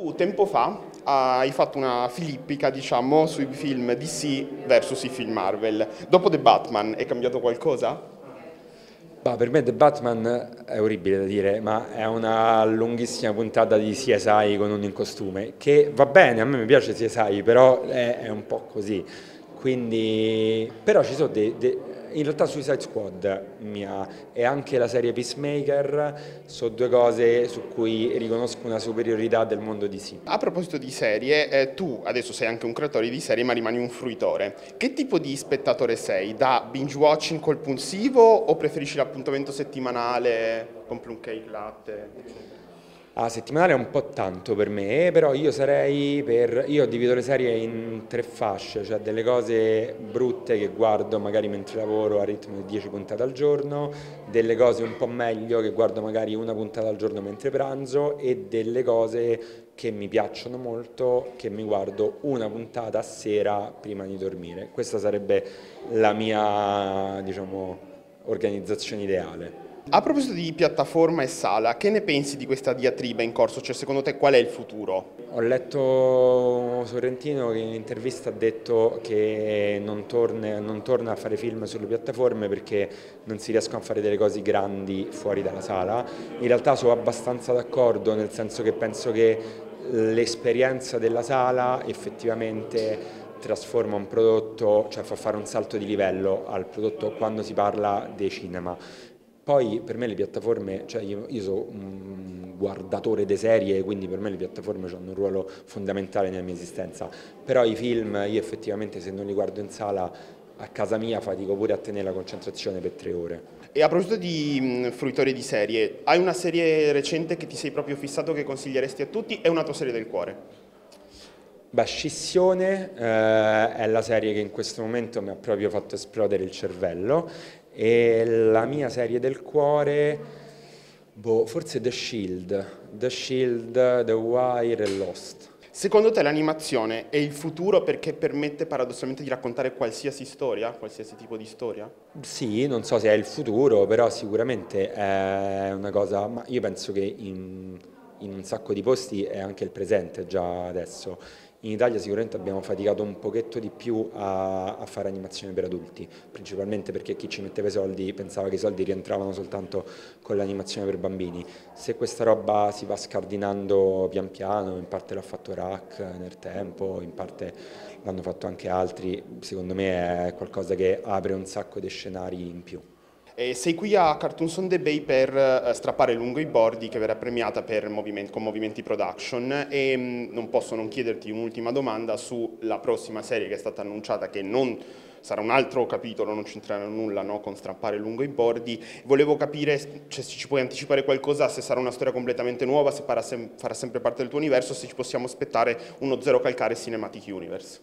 Tu tempo fa hai fatto una filippica, diciamo, sui film DC versus i film Marvel. Dopo The Batman è cambiato qualcosa? Bah, per me The Batman è orribile da dire, ma è una lunghissima puntata di CSI con uno in costume, che va bene, a me mi piace CSI, però è, è un po' così. Quindi, però ci sono dei, dei in realtà Suicide Squad mia e anche la serie Peacemaker sono due cose su cui riconosco una superiorità del mondo di sì. A proposito di serie, eh, tu adesso sei anche un creatore di serie ma rimani un fruitore. Che tipo di spettatore sei? Da binge watching compulsivo o preferisci l'appuntamento settimanale, compri un cake latte? Ah, settimanale è un po' tanto per me, però io sarei per... Io divido le serie in tre fasce, cioè delle cose brutte che guardo magari mentre lavoro a ritmo di 10 puntate al giorno, delle cose un po' meglio che guardo magari una puntata al giorno mentre pranzo e delle cose che mi piacciono molto, che mi guardo una puntata a sera prima di dormire. Questa sarebbe la mia, diciamo, organizzazione ideale. A proposito di piattaforma e sala, che ne pensi di questa diatriba in corso? Cioè, secondo te qual è il futuro? Ho letto Sorrentino che in un'intervista ha detto che non torna, non torna, a fare film sulle piattaforme perché non si riescono a fare delle cose grandi fuori dalla sala. In realtà sono abbastanza d'accordo, nel senso che penso che l'esperienza della sala effettivamente trasforma un prodotto, cioè fa fare un salto di livello al prodotto quando si parla dei cinema. Poi per me le piattaforme, cioè io, io sono un guardatore di serie, quindi per me le piattaforme hanno un ruolo fondamentale nella mia esistenza, però i film io effettivamente se non li guardo in sala a casa mia fatico pure a tenere la concentrazione per tre ore. E a proposito di fruitori di serie, hai una serie recente che ti sei proprio fissato che consiglieresti a tutti e una tua serie del cuore? Beh, Scissione eh, è la serie che in questo momento mi ha proprio fatto esplodere il cervello e la mia serie del cuore, boh, forse The Shield, The Shield, The Wire e Lost. Secondo te l'animazione è il futuro perché permette paradossalmente di raccontare qualsiasi storia, qualsiasi tipo di storia? Sì, non so se è il futuro, però sicuramente è una cosa, ma io penso che in, in un sacco di posti è anche il presente già adesso in Italia sicuramente abbiamo faticato un pochetto di più a, a, fare animazione per adulti, principalmente perché chi ci metteva i soldi pensava che i soldi rientravano soltanto con l'animazione per bambini. Se questa roba si va scardinando pian piano, in parte l'ha fatto RAC nel tempo, in parte l'hanno fatto anche altri, secondo me è qualcosa che apre un sacco di scenari in più. E sei qui a Cartoons on the Bay per uh, strappare lungo i bordi che verrà premiata moviment con movimenti production e mh, mm, non posso non chiederti un'ultima domanda sulla prossima serie che è stata annunciata che non sarà un altro capitolo, non c'entrerà nulla no, con strappare lungo i bordi. Volevo capire cioè, se ci puoi anticipare qualcosa, se sarà una storia completamente nuova, se farà, sem farà sempre parte del tuo universo, se ci possiamo aspettare uno zero calcare Cinematic Universe.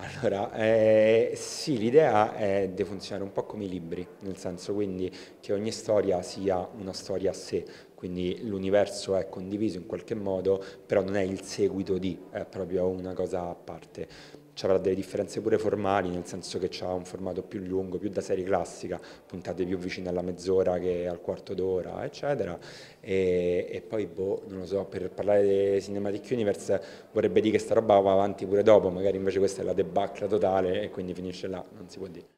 Allora, eh, sì, l'idea è di funzionare un po' come i libri, nel senso quindi che ogni storia sia una storia a sé, quindi l'universo è condiviso in qualche modo, però non è il seguito di, è proprio una cosa a parte avrà delle differenze pure formali, nel senso che ha un formato più lungo, più da serie classica, puntate più vicine alla mezz'ora che al quarto d'ora, eccetera. E, e, poi, boh, non lo so, per parlare di Cinematic Universe vorrebbe dire che sta roba va avanti pure dopo, magari invece questa è la debacle totale e quindi finisce là, non si può dire.